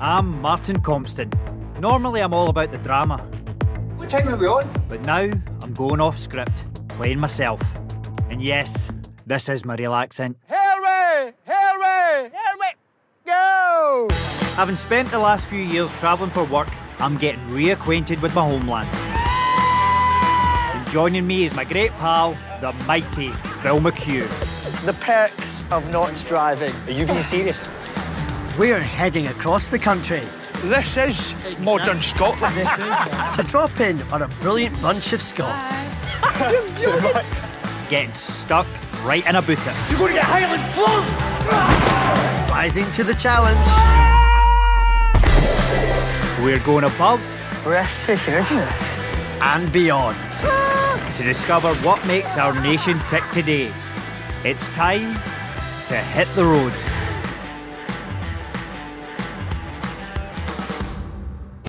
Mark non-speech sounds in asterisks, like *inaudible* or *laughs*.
I'm Martin Compston. Normally, I'm all about the drama. What time are we on? But now, I'm going off script, playing myself. And yes, this is my real accent. Harry! Harry! Harry! Go! Having spent the last few years travelling for work, I'm getting reacquainted with my homeland. And joining me is my great pal, the mighty Phil MacHugh. The perks of not driving. Are you being serious? We're heading across the country This is modern Scotland. *laughs* to drop in on a brilliant bunch of Scots. Getting stuck right in a booter. You're going to get Highland flown! Rising to the challenge. We're going above Breathtaking, isn't it? and beyond. to discover what makes our nation tick today. It's time to hit the road.